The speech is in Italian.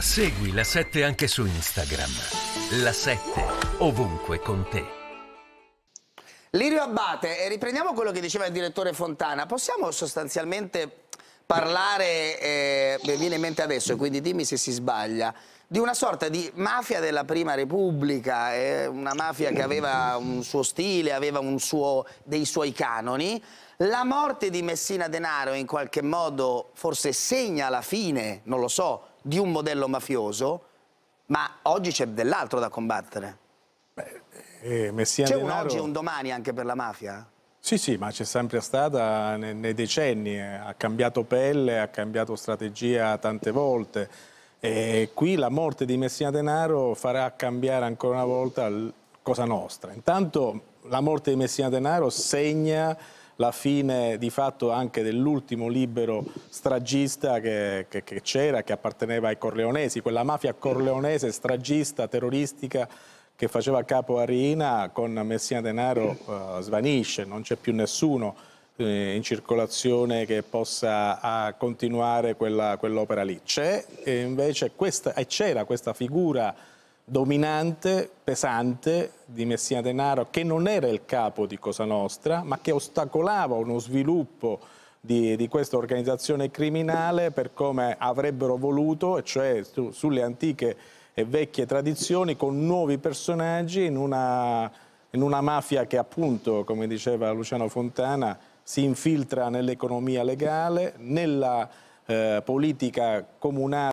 Segui la 7 anche su Instagram. La 7 ovunque con te. Lirio Abbate, riprendiamo quello che diceva il direttore Fontana. Possiamo sostanzialmente parlare, eh, mi viene in mente adesso, quindi dimmi se si sbaglia, di una sorta di mafia della Prima Repubblica, eh, una mafia che aveva un suo stile, aveva suo, dei suoi canoni. La morte di Messina Denaro in qualche modo forse segna la fine, non lo so, di un modello mafioso, ma oggi c'è dell'altro da combattere. Eh, c'è Denaro... un oggi e un domani anche per la mafia? Sì, sì, ma c'è sempre stata nei, nei decenni, eh, ha cambiato pelle, ha cambiato strategia tante volte e qui la morte di Messina Denaro farà cambiare ancora una volta Cosa Nostra. Intanto la morte di Messina Denaro segna la fine di fatto anche dell'ultimo libero stragista che, c'era, che apparteneva ai corleonesi, quella mafia corleonese stragista, terroristica che faceva capo a Rina con Messina Denaro uh, svanisce, non c'è più nessuno eh, in circolazione che possa uh, continuare quell'opera quell lì. C'è invece questa, e c'era questa figura dominante, pesante di Messina Denaro che non era il capo di Cosa Nostra ma che ostacolava uno sviluppo di, di questa organizzazione criminale per come avrebbero voluto, e cioè su, sulle antiche e vecchie tradizioni con nuovi personaggi in una, in una mafia che appunto, come diceva Luciano Fontana, si infiltra nell'economia legale, nella eh, politica comunale